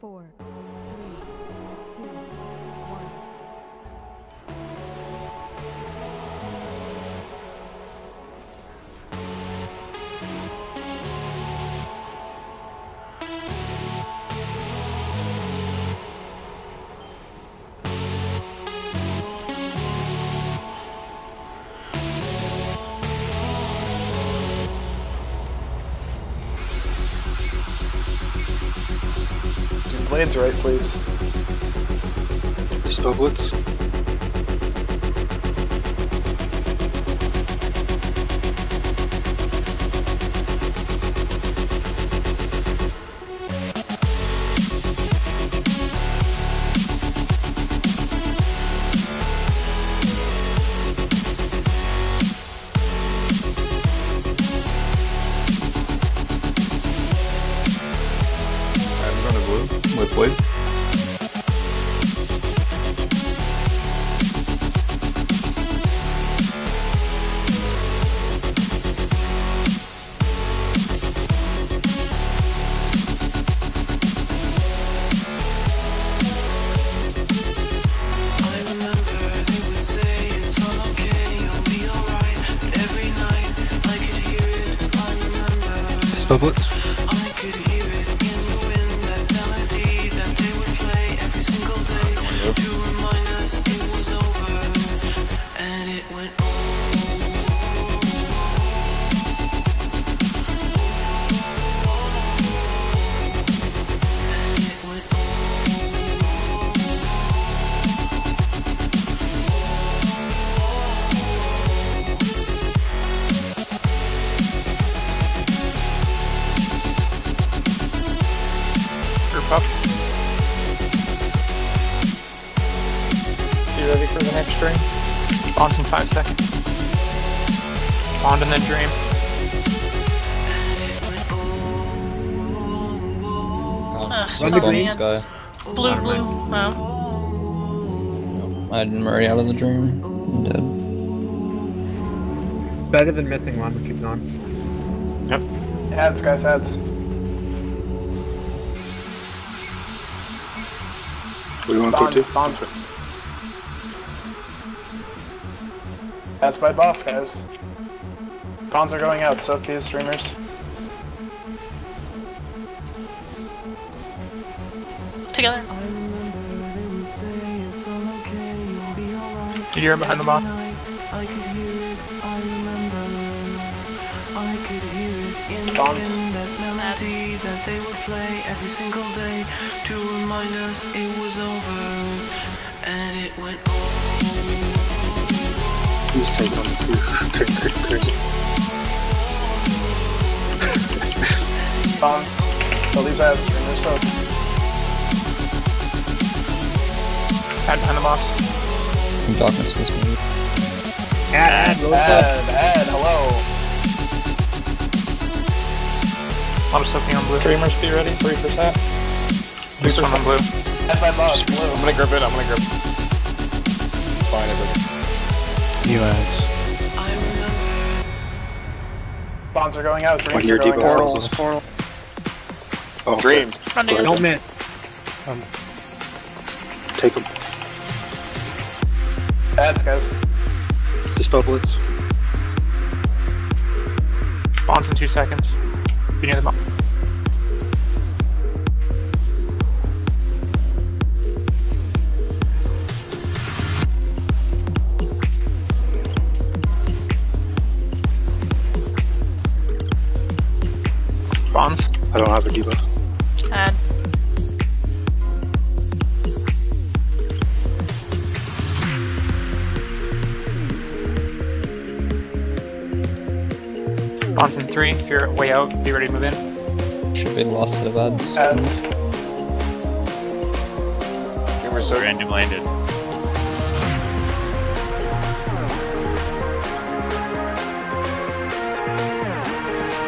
four, Blades right, please. Dispel Group up. You ready for the next dream? Bounce in five seconds. Bond and then dream. Ugh, Run the so green. bad. Sky. Blue, blue. Wow. I had Murray out of the dream. I'm dead. Better than missing one. Keep going. Yep. Heads, guys, heads. What do you want to go Bonds, to? bonds. That's my boss, guys. Bonds are going out, soak these streamers. Together. Did you hear behind the boss? I could hear it, I remember. I could hear it in the Bonds. wind, that they would play every single day to remind us it was over. And it went Please take on the proof. Crazy, crazy, crazy. Bonds. Kill these heads, streamers soak. Head behind the boss. From darkness this move. Add, add, roll up. A lot of soaking on blue. Streamers be ready, 3%. This one on blue. Head by boss, blue. I'm gonna grip it, I'm gonna grip It's fine, everything. US. I remember. Bonds are going out, dreams are going out. portals. Portal. Oh. Dreams. Run. Don't miss. Um, Take them. Heads, guys. Dispel Blitz. Bounce in two seconds. Be near the boss. Bonds. I don't have a debuff. Add. Bonds in three. If you're way out, be ready to move in. Should be the last set of ads. Heads. Dreamers so random landed.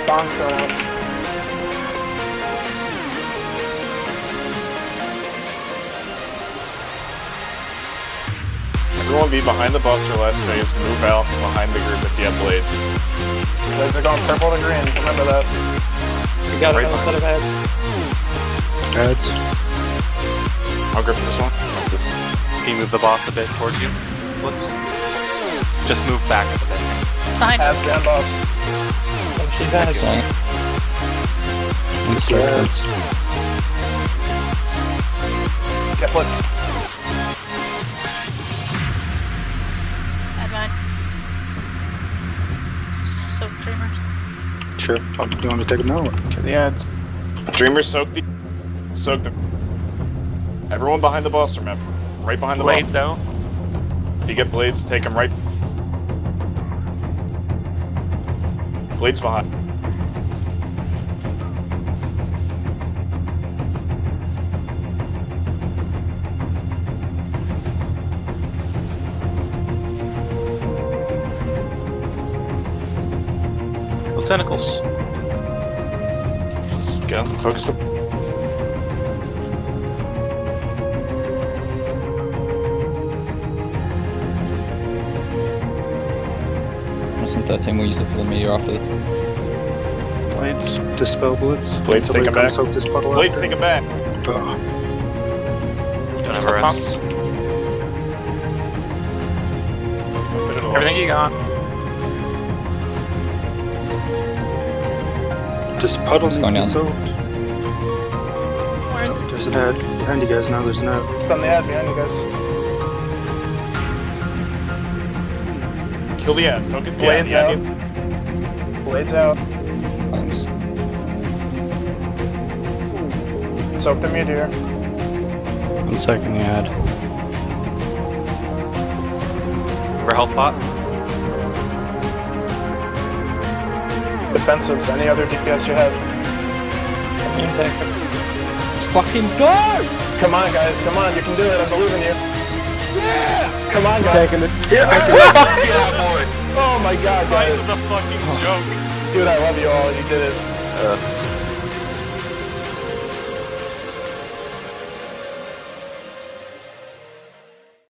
Bonds going out. Everyone be behind the buster last phase, move out behind the group if you have blades. You guys are going purple to green, remember that. We got Right another set of heads. Heads. I'll grip this one. Can you move the boss a bit towards you? Let's just move back a bit. Behind Abs and boss. Oh, she's back. And circles. Get blitz. Dreamers. Sure. Oh, you want me to take them now? Get the ads. Dreamers soak the soak them. Everyone behind the boss, remember. Right behind the Blades boss. out. If you get blades, take them right. Blades behind. Tentacles. Just go. Focus the. Wasn't that time we use it for the meteor after the Blades. Dispel bullets. Blades, Somebody take 'em come back. Soak this puddle Blades, after. take them back. Oh, Don't have a rest. bombs. Bit of a- Everything you got. This puddle It's needs to going be down. soaked. Where is it? There's an ad behind you guys now. There's an ad. Stun the ad behind you guys. Kill the ad. Focus the ad. Blades The ad out. Blades out. times. Soak the meteor. One second, the ad. For health pot? Defensives. Any other DPS you have. Let's fucking go! Come on, guys. Come on. You can do it. I believe in you. Yeah! Come on, guys. Yeah! Oh my god, That guys. was a fucking joke. Dude, I love you all. You did it.